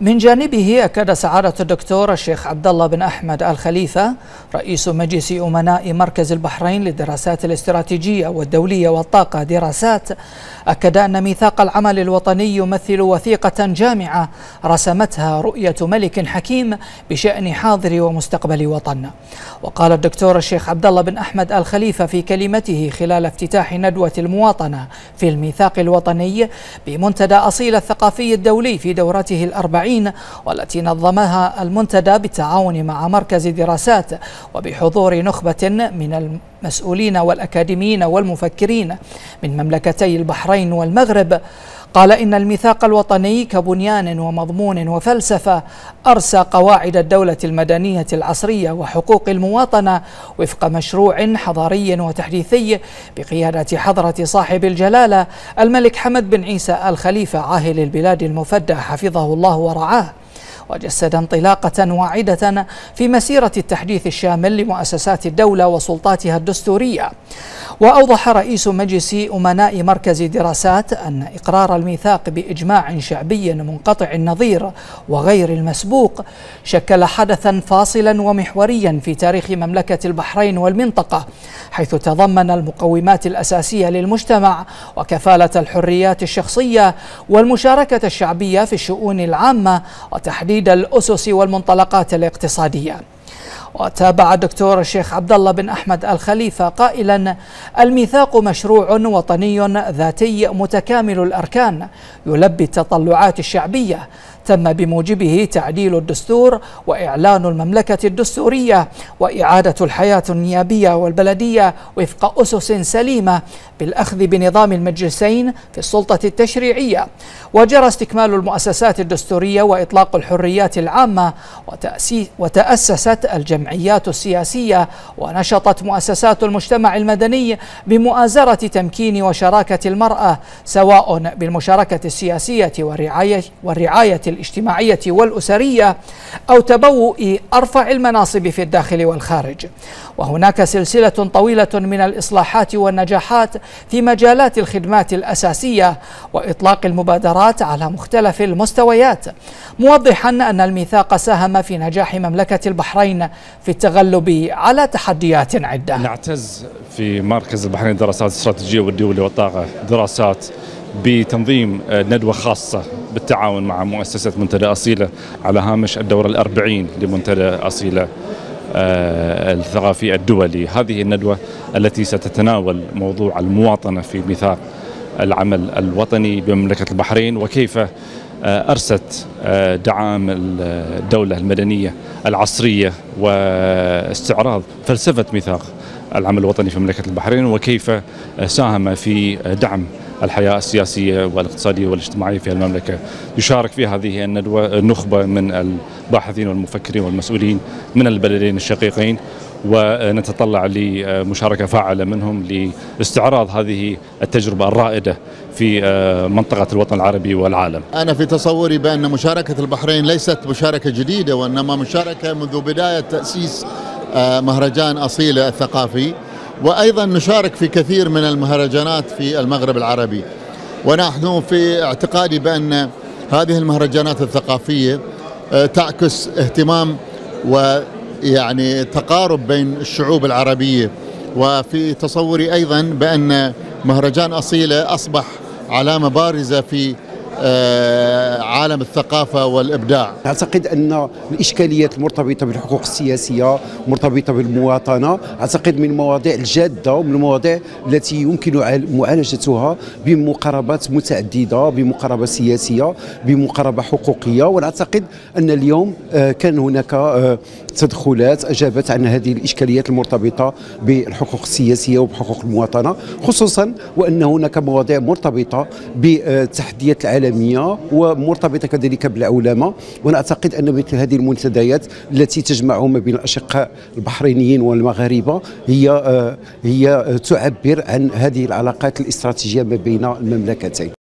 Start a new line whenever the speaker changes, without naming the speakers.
من جانبه أكد سعادة الدكتور الشيخ عبد الله بن أحمد الخليفة رئيس مجلس أمناء مركز البحرين للدراسات الاستراتيجية والدولية والطاقة دراسات. أكد أن ميثاق العمل الوطني يمثل وثيقة جامعة رسمتها رؤية ملك حكيم بشأن حاضر ومستقبل وطننا وقال الدكتور الشيخ عبد الله بن أحمد الخليفة في كلمته خلال افتتاح ندوة المواطنة في الميثاق الوطني بمنتدى أصيل الثقافي الدولي في دورته الأربعين والتي نظمها المنتدى بالتعاون مع مركز دراسات وبحضور نخبة من المسؤولين والأكاديميين والمفكرين من مملكتي البحرين والمغرب. قال إن الميثاق الوطني كبنيان ومضمون وفلسفة أرسى قواعد الدولة المدنية العصرية وحقوق المواطنة وفق مشروع حضاري وتحديثي بقيادة حضرة صاحب الجلالة الملك حمد بن عيسى الخليفة عاهل البلاد المفدى حفظه الله ورعاه. وجسد انطلاقة واعدة في مسيرة التحديث الشامل لمؤسسات الدولة وسلطاتها الدستورية. وأوضح رئيس مجلس أمناء مركز دراسات أن إقرار الميثاق بإجماع شعبي منقطع النظير وغير المسبوق شكل حدثا فاصلا ومحوريا في تاريخ مملكة البحرين والمنطقة حيث تضمن المقومات الأساسية للمجتمع وكفالة الحريات الشخصية والمشاركة الشعبية في الشؤون العامة وتحديد الأسس والمنطلقات الاقتصادية. وتابع الدكتور الشيخ عبد الله بن أحمد الخليفة قائلا الميثاق مشروع وطني ذاتي متكامل الأركان يلبي التطلعات الشعبية. تم بموجبه تعديل الدستور وإعلان المملكة الدستورية وإعادة الحياة النيابية والبلدية وفق أسس سليمة بالأخذ بنظام المجلسين في السلطة التشريعية. وجرى استكمال المؤسسات الدستورية وإطلاق الحريات العامة وتأسست الجمعيات السياسية ونشطت مؤسسات المجتمع المدني بمؤازرة تمكين وشراكة المرأة سواء بالمشاركة السياسية والرعاية, والرعاية الاجتماعية والأسرية أو تبوء أرفع المناصب في الداخل والخارج. وهناك سلسلة طويلة من الإصلاحات والنجاحات في مجالات الخدمات الأساسية وإطلاق المبادرات على مختلف المستويات موضحا أن الميثاق ساهم في نجاح مملكة البحرين في التغلب على تحديات عدة.
نعتز في مركز البحرين للدراسات الاستراتيجية والدولية والطاقة دراسات بتنظيم ندوة خاصة بالتعاون مع مؤسسة منتدى أصيلة على هامش الدورة الأربعين لمنتدى أصيلة آه، الثقافي الدولي. هذه الندوة التي ستتناول موضوع المواطنة في ميثاق العمل الوطني بمملكة البحرين وكيف أرست آه، دعام الدولة المدنية العصرية واستعراض فلسفة ميثاق العمل الوطني في مملكة البحرين وكيف ساهم في دعم الحياة السياسية والاقتصادية والاجتماعية في المملكة. يشارك في هذه الندوة نخبة من الباحثين والمفكرين والمسؤولين من البلدين الشقيقين. ونتطلع لمشاركة فاعلة منهم لاستعراض هذه التجربة الرائدة في منطقة الوطن العربي والعالم.
أنا في تصوري بأن مشاركة البحرين ليست مشاركة جديدة وإنما مشاركة منذ بداية تأسيس مهرجان أصيلة الثقافي. وأيضا نشارك في كثير من المهرجانات في المغرب العربي. ونحن في اعتقادي بأن هذه المهرجانات الثقافية آه، تعكس اهتمام ويعني تقارب بين الشعوب العربية وفي تصوري أيضا بأن مهرجان أصيلة أصبح علامة بارزة في عالم الثقافة والإبداع.
أعتقد أن الإشكاليات المرتبطة بالحقوق السياسية مرتبطة بالمواطنة أعتقد من المواضيع الجادة ومن المواضيع التي يمكن معالجتها بمقاربات متعددة بمقاربة سياسية بمقاربة حقوقية. ونعتقد أن اليوم آه، كان هناك آه، تدخلات أجابت عن هذه الإشكاليات المرتبطة بالحقوق السياسية وبحقوق المواطنة خصوصا وأن هناك مواضيع مرتبطة بالتحديات العالمية العالمية ومرتبطة كذلك بالعولمه وأنا أعتقد أن مثل هذه المنتديات التي تجمع ما بين الأشقاء البحرينيين والمغاربة هي آه، هي تعبر عن هذه العلاقات الاستراتيجية ما بين المملكتين.